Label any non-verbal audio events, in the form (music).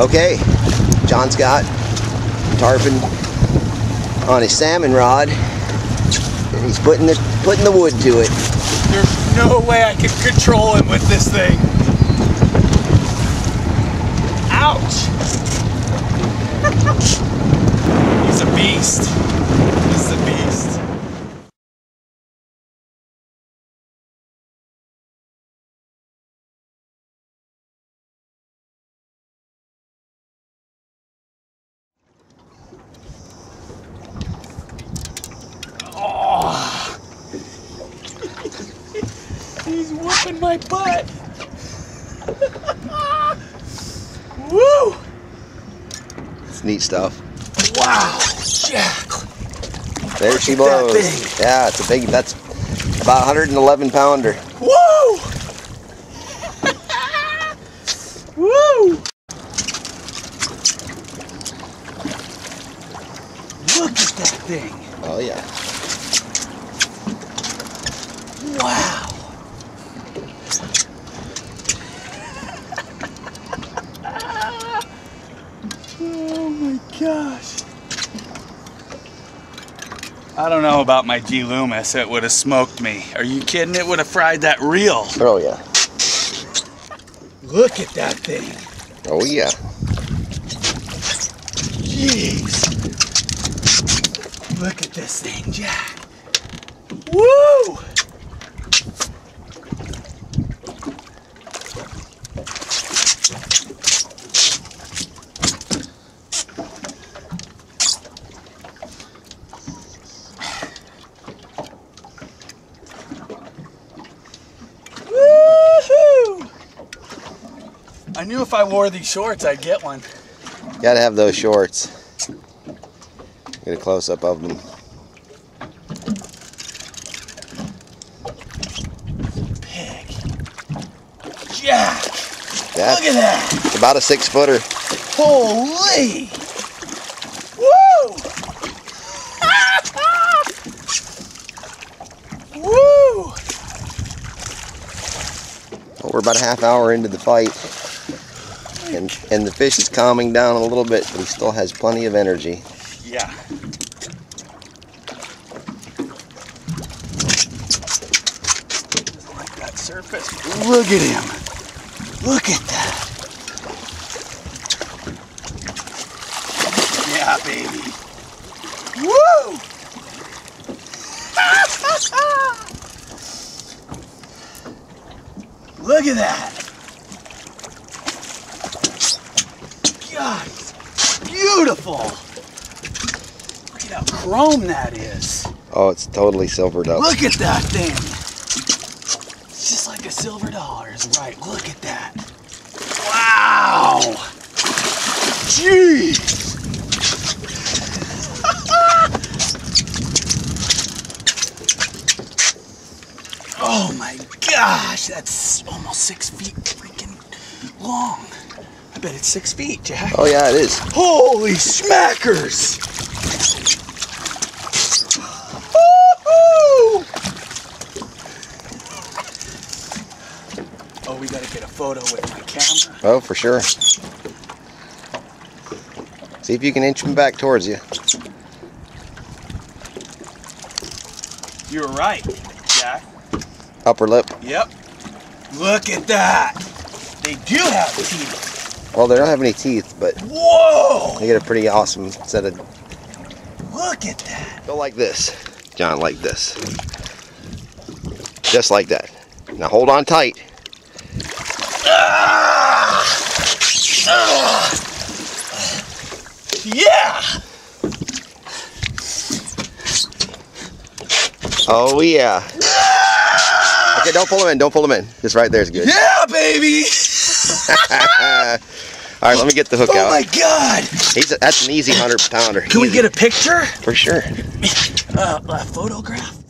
Okay, John's got tarpon on his salmon rod, and he's putting the putting the wood to it. There's no way I can control him with this thing. Ouch! (laughs) He's a beast. He's a beast. Oh. Whooping my butt. (laughs) Woo! It's neat stuff. Wow, Jack. There she blows. Yeah, it's a big. That's about 111 pounder. Woo! (laughs) Woo! Look at that thing. Oh yeah. Wow. oh my gosh. I don't know about my G Loomis. It would have smoked me. Are you kidding? It would have fried that reel. Oh yeah. Look at that thing. Oh yeah. Jeez. Look at this thing, Jack. Woo! I knew if I wore these shorts, I'd get one. Gotta have those shorts. Get a close up of them. Pig. Jack! Look at that! it's about a six footer. Holy! Woo! (laughs) Woo! Well, we're about a half hour into the fight. And, and the fish is calming down a little bit, but he still has plenty of energy. Yeah. Like that surface. Look at him. Look at that. Yeah, baby. Woo! (laughs) Look at that. God, it's beautiful. Look at how chrome that is. Oh, it's totally silvered up. Look at that thing. It's just like a silver dollar is right. Look at that. Wow. Jeez. (laughs) oh my gosh, that's almost six feet freaking long. I bet it's six feet, Jack. Oh yeah, it is. Holy smackers! Oh, we gotta get a photo with my camera. Oh, for sure. See if you can inch him back towards you. You were right, Jack. Upper lip. Yep. Look at that. They do have teeth. Well, they don't have any teeth, but Whoa! they get a pretty awesome set of. Look at that. Go like this, John, like this. Just like that. Now hold on tight. Yeah! Oh yeah. Okay, don't pull him in. Don't pull him in. Just right there is good. Yeah, baby! (laughs) All right, let me get the hook Oh out. Oh my god! He's a, that's an easy hundred pounder. Can we get a picture? for sure? Uh, a photograph?